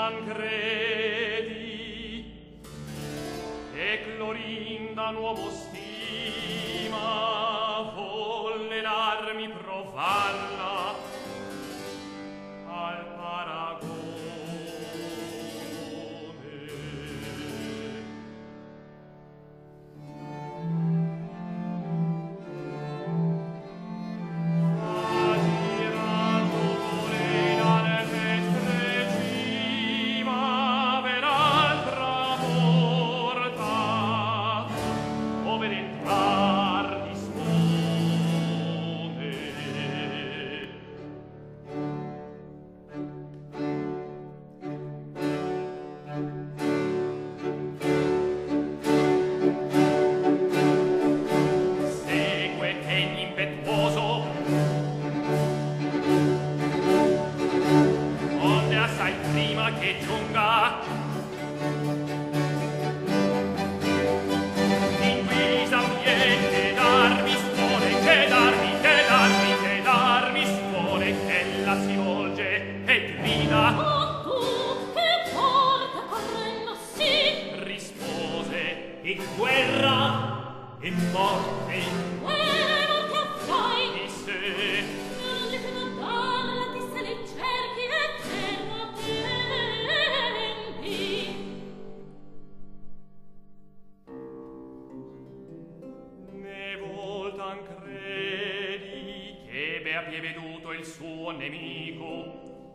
man e Clorinda nuovo stima volle darmi provarla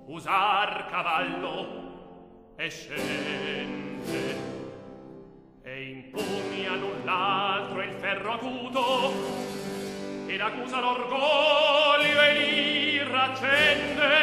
usar cavallo e scende. E impugna l'un l'altro il ferro acuto ed accusa l'orgoglio e l'ira accende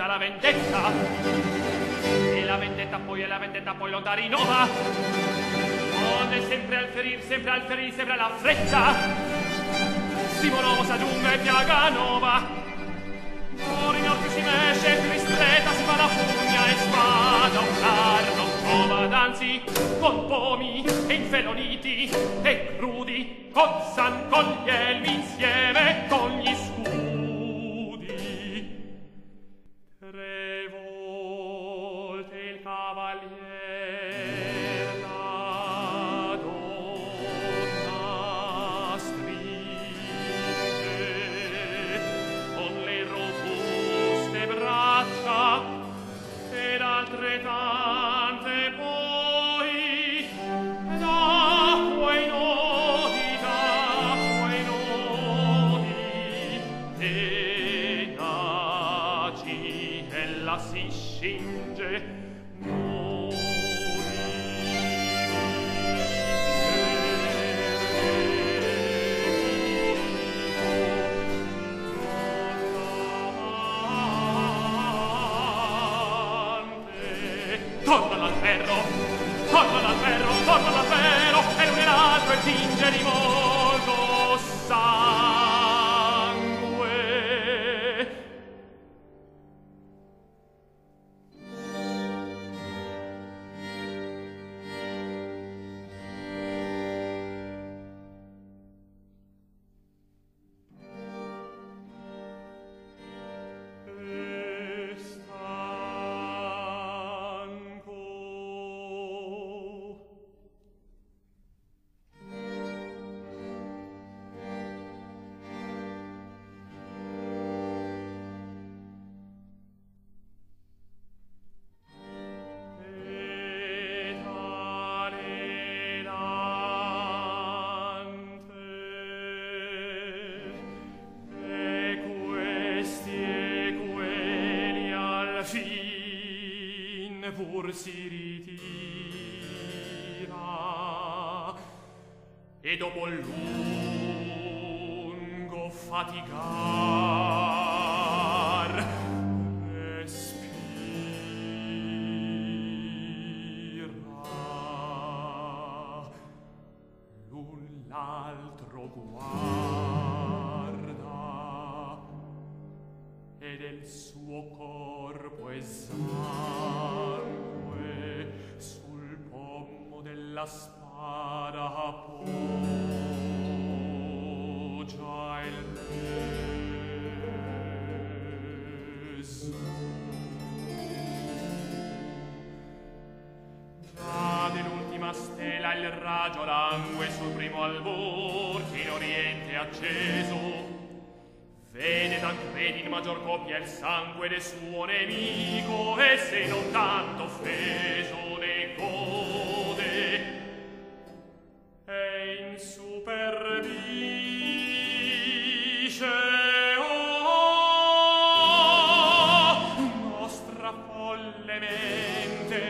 vendetta, la vendetta. E la vendetta poi, e la vendetta poi lo da rinova. Onde sempre al ferir, sempre al ferir, sempre alla fretta. Stimolosa giunga e piaga nova. Ora in occhio si mesce, ristretta, si fa la pugna e spada un carno trova danzi con pomi e infeloniti e crudi con san con gli elmi insieme con gli scudi Italie. attingere pur si ritira. E dopo lungo faticar la spada appoggia il peso. Già dell'ultima stella il raggio langue sul primo albor che in oriente è acceso. Vede Tancredi in maggior coppia il sangue del suo nemico e se non tanto offeso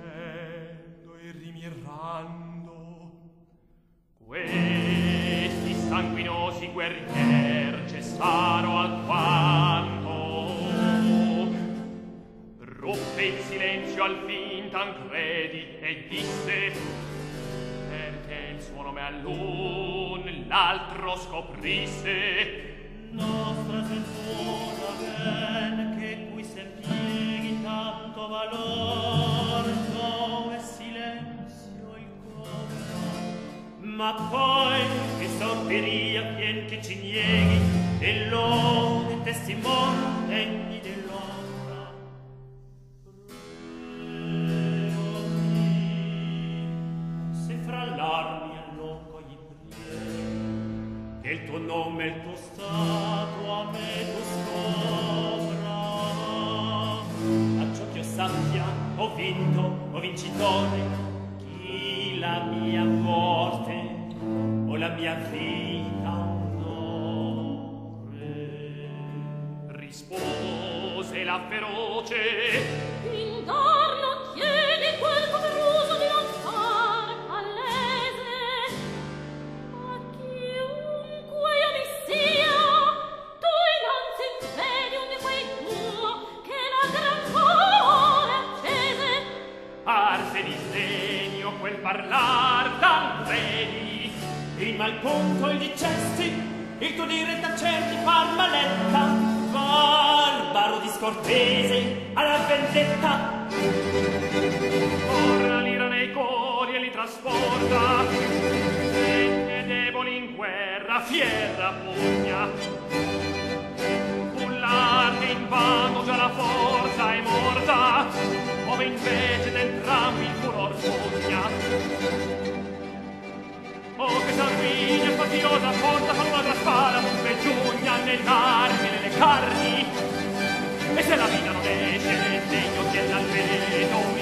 rivedendo e rimirando. Questi sanguinosi guerrier cessaro alquanto ruppe in silenzio al fin Tancredi e disse perché il suo nome all'un l'altro scoprisse nostra sensura ben che qui se pieghi tanto valor Ma poi che sopperia vien che ci nieghi dell'one testimon degni dell'onra. Prego ti, se fra l'armi allungo gli prieghi, che il tuo nome e il tuo stato a me tu scopra. A ciò che io sappia, ho vinto, ho vincitore, chi la mia vita mia vita un nome rispose la feroce intorno chiedi quel poderoso di non far palese. A chiunque io mi sia tu innanzi vedi un di quei tuo che la gran cuore accese parse di segno quel parlar tan vedi. il mal punto gli cesti, il tuo dire tacer di far maletta, barbaro di scortese alla vendetta. Ora l'ira nei cori e li trasporta, e deboli in guerra, fiera pugna. Bullarne in vano già la forza è morta, ove invece del Oh, che sanguigna fatiota porta con una spada e giugna nell'armi, nelle carni. E se la vita non esce, segno che l'albero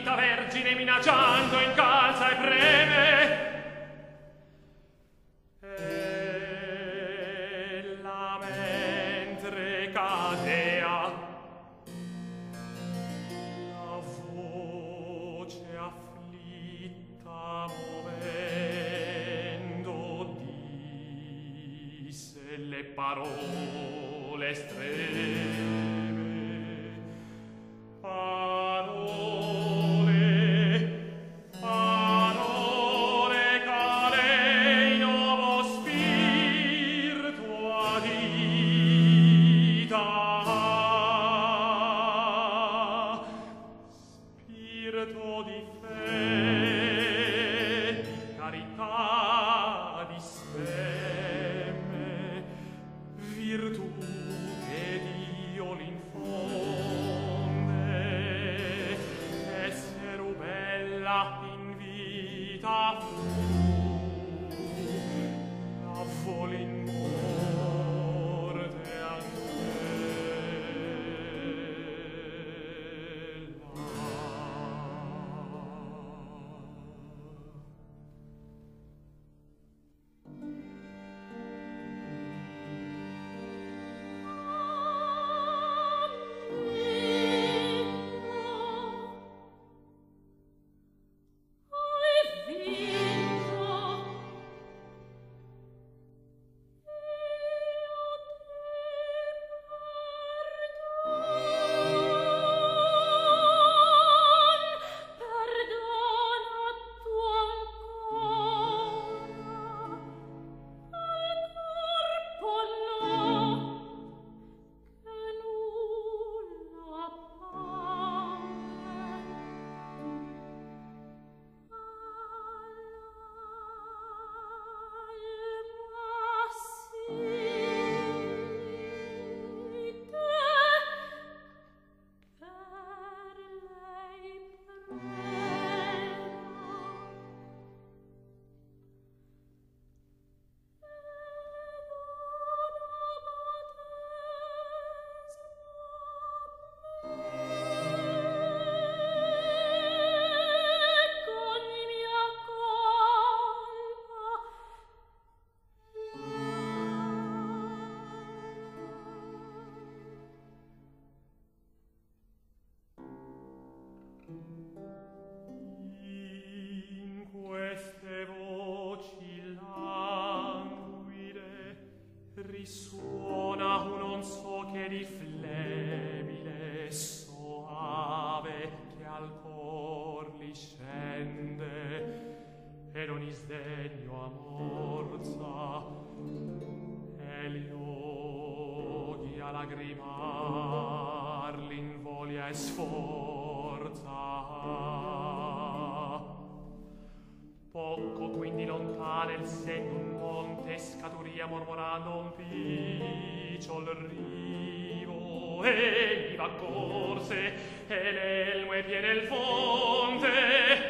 santa vergine minacciando in calza e preme spirito di fede morsa e gli occhi a lagrimar l'invoglia e sforza. Poco quindi lontane il sen d'un monte scaturia mormorando un picciol rivo. E gli va corse e l'elmo è piene il fonte.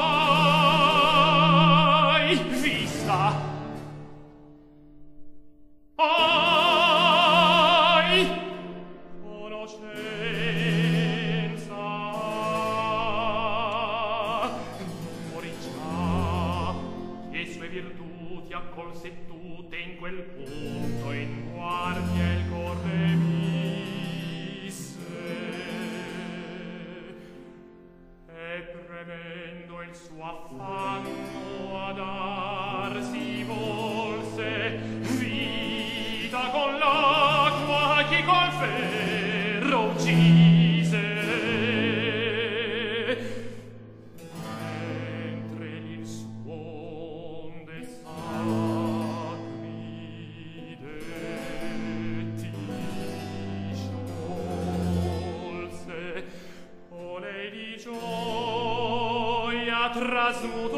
azul.